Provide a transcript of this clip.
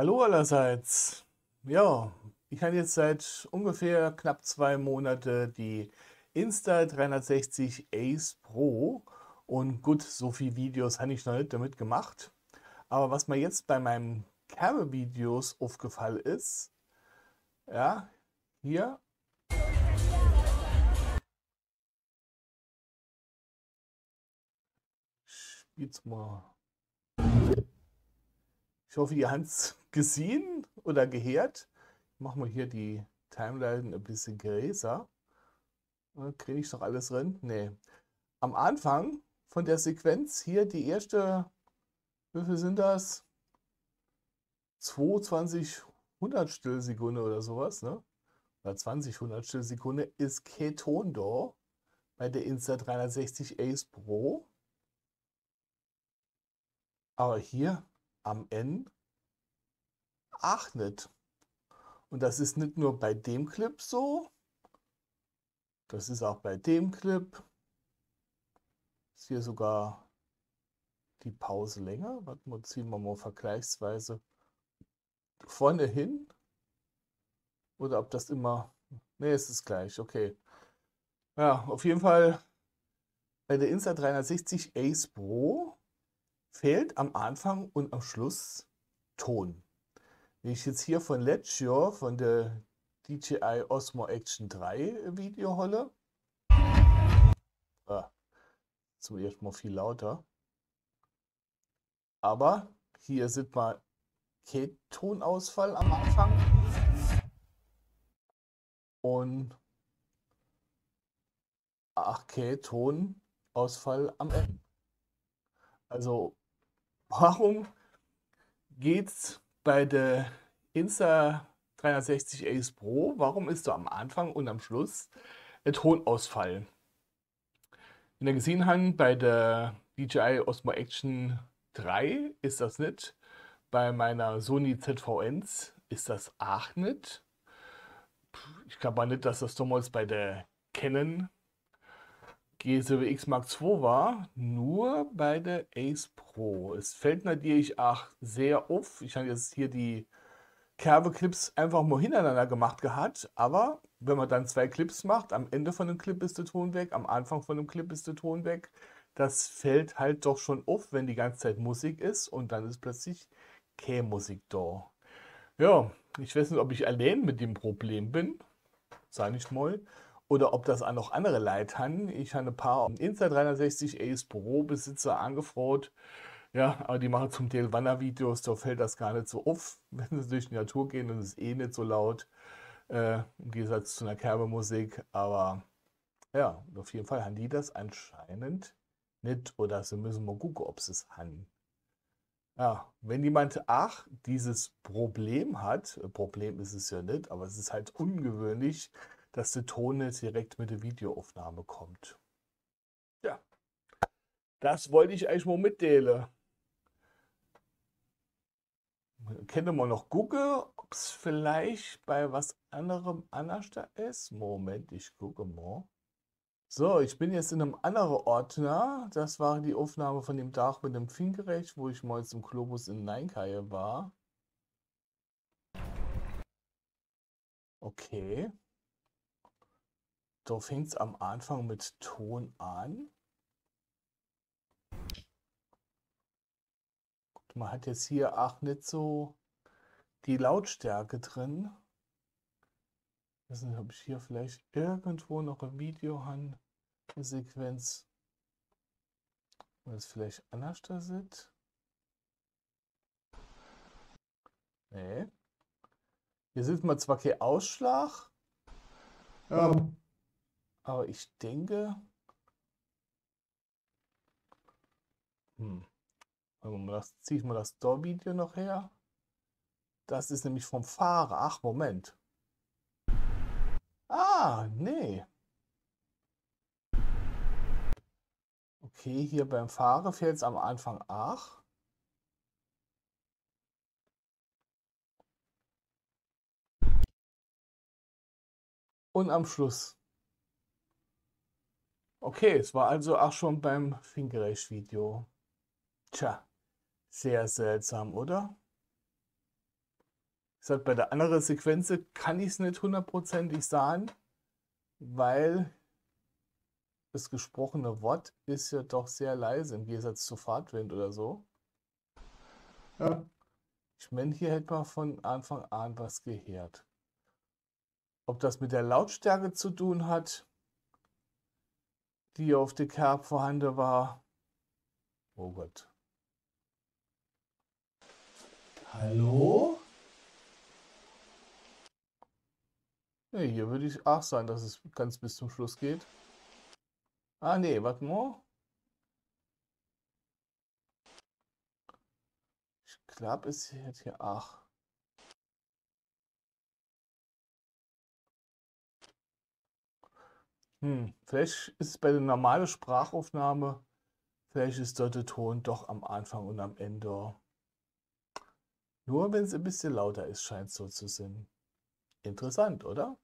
Hallo allerseits. Ja, ich habe jetzt seit ungefähr knapp zwei Monate die Insta360 Ace Pro und gut, so viele Videos habe ich noch nicht damit gemacht. Aber was mir jetzt bei meinen Kerbe-Videos aufgefallen ist, ja, hier. Spiel's mal. Ich hoffe, ihr habt es gesehen oder gehört. Machen wir hier die Timeline ein bisschen größer. Kriege ich doch alles drin? Nee. Am Anfang von der Sequenz hier die erste, wie viel sind das? 22 Hundertstel oder sowas, ne? Oder 20 Hundertstel ist Keton da bei der Insta360 Ace Pro. Aber hier am Ende auch. Und das ist nicht nur bei dem Clip so, das ist auch bei dem Clip. Ist hier sogar die Pause länger. Warte mal, ziehen wir mal vergleichsweise vorne hin. Oder ob das immer... Ne, es ist gleich, okay. Ja, auf jeden Fall bei der Insta360 Ace Pro fehlt am Anfang und am Schluss Ton. Wenn ich jetzt hier von Ledger, von der DJI Osmo Action 3 Video holle, ah, zum ersten Mal viel lauter, aber hier sieht man kein Tonausfall am Anfang und 8K Tonausfall am Ende. Also warum geht's bei der Insta 360 Ace Pro? Warum ist du am Anfang und am Schluss ein Tonausfall? In der gesehen haben, bei der DJI Osmo Action 3 ist das nicht. Bei meiner Sony ZVNs ist das auch nicht. Ich glaube nicht, dass das damals bei der Canon G7X Mark II war, nur bei der Ace Pro. Es fällt natürlich auch sehr auf. Ich habe jetzt hier die Kerbe-Clips einfach mal hintereinander gemacht gehabt, aber wenn man dann zwei Clips macht, am Ende von dem Clip ist der Ton weg, am Anfang von dem Clip ist der Ton weg. Das fällt halt doch schon auf, wenn die ganze Zeit Musik ist und dann ist plötzlich keine Musik da. Ja, ich weiß nicht, ob ich allein mit dem Problem bin. Sei nicht mal oder ob das auch noch andere Leute haben. Ich habe ein paar Insta360 Ace Pro Besitzer angefragt. Ja, aber die machen zum Teil Wandervideos, da fällt das gar nicht so auf, wenn sie durch die Natur gehen und es ist eh nicht so laut, äh, im Gegensatz zu einer Kerbemusik. Aber ja, auf jeden Fall haben die das anscheinend nicht oder sie müssen mal gucken, ob sie es haben. Ja, wenn jemand, ach, dieses Problem hat, Problem ist es ja nicht, aber es ist halt ungewöhnlich, dass der Ton jetzt direkt mit der Videoaufnahme kommt. Ja, das wollte ich euch mal mitteilen. Kennen wir noch gucken, ob es vielleicht bei was anderem anders da ist? Moment, ich gucke mal. So, ich bin jetzt in einem anderen Ordner. Das war die Aufnahme von dem Tag mit dem Fingerecht, wo ich mal zum Globus in Neinkaie war. Okay. Fängt es am Anfang mit Ton an. Man hat jetzt hier auch nicht so die Lautstärke drin. Ich weiß ich hier vielleicht irgendwo noch ein Video habe, eine Sequenz, wo es vielleicht anders da sieht. Nee. Hier sieht man zwar kein Ausschlag, ja. Aber ich denke, hm, das, ziehe ich mal das Store-Video noch her. Das ist nämlich vom Fahrer. Ach, Moment. Ah, nee. Okay, hier beim Fahrer fällt es am Anfang ach. Und am Schluss. Okay, es war also auch schon beim Fingerecht-Video. Tja, sehr seltsam, oder? gesagt, bei der anderen Sequenz kann ich es nicht hundertprozentig sagen, weil das gesprochene Wort ist ja doch sehr leise im Gegensatz zu Fahrtwind oder so. Ja. Ich meine, hier hätte man von Anfang an was gehört. Ob das mit der Lautstärke zu tun hat, die auf der Kerb vorhanden war. Oh Gott. Hallo? Ja, hier würde ich auch sagen, dass es ganz bis zum Schluss geht. Ah, nee, warte mal. Ich glaube, es hat hier auch. Hm, vielleicht ist es bei der normalen Sprachaufnahme, vielleicht ist dort der Ton doch am Anfang und am Ende. Nur wenn es ein bisschen lauter ist, scheint es so zu sein. Interessant, oder?